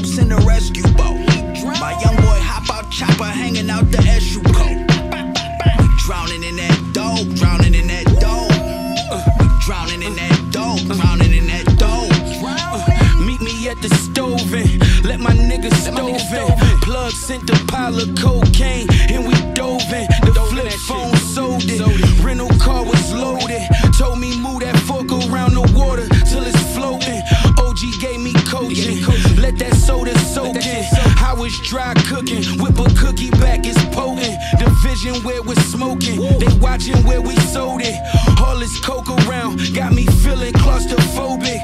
dope, send a rescue boat. My young boy hop out chopper, hanging out the SU coat. We drowning in that dope, drowning in that dough. Uh, we drowning in that dough, drowning in that dough. Uh, meet me at the stove and let my niggas stove in. Plug sent a pile of cocaine and we dove in. The flip Let that soda soak. I was dry cooking. Whip a cookie back, it's potent. The vision where we're smoking. They watching where we sold it. All this coke around got me feeling claustrophobic.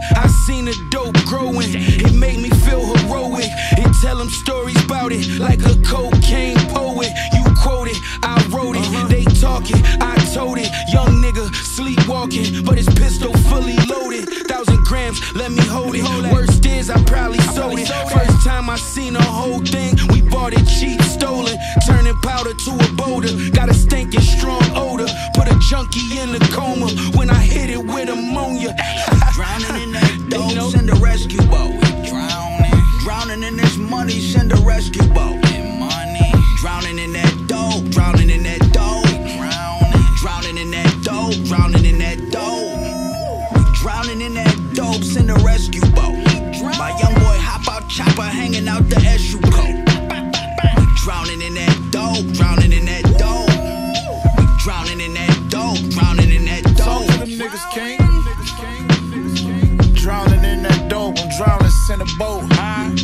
Sleepwalking, but his pistol fully loaded. Thousand grams, let me hold it. Worst is, I probably sold it. First time I seen the whole thing, we bought it cheap, stolen. Turning powder to a boulder. Got a stinking strong odor. Put a junkie in a coma when I hit it with ammonia. Drowning in that dope, send a rescue boat. Drowning. Drowning in this money, send a rescue boat. money. Drowning in that dope, drowning in that dope. Drowning. Drowning in that dope, drowning dope, send a rescue boat. My young boy hop out chopper, hanging out the SU coat. We drowning in that dope, drowning in that dope. We drowning in that dope, drowning in that Talk to them niggas, king. Drowning in that dope, I'm drowning, send a boat.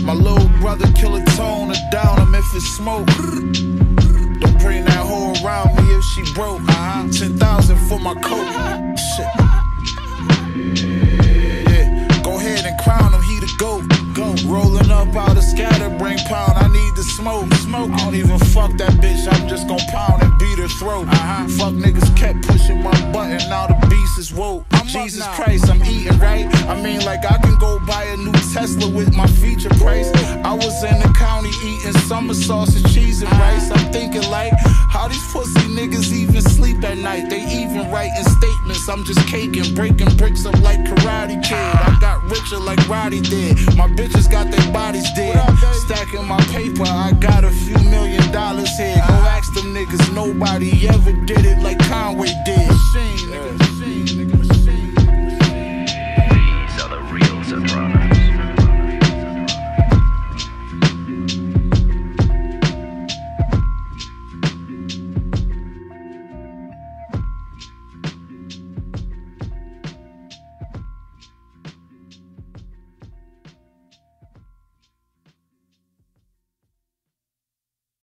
My little brother kill a tone or down him if it's smoke. Don't bring that hoe around me if she broke. Uh-huh. 10,000 for my coat. Rolling up out of scatterbrain pound, I need the smoke. Smoke. I don't even fuck that bitch, I'm just gon' pound and beat her throat. Uh-huh. Fuck niggas kept pushing my button, now the beast is woke. Jesus Christ, I'm eating right. I mean, like I can go buy a new Tesla with my feature price. I was in eating summer sausage, cheese, and rice. I'm thinking like, how these pussy niggas even sleep at night? They even writing statements. I'm just caking, breaking bricks up like Karate Kid. I got richer like Roddy did. My bitches got their bodies dead. Stacking my paper, I got a few million dollars here. Go ask them niggas, nobody ever did it like Conway did. Machine, nigga, nigga.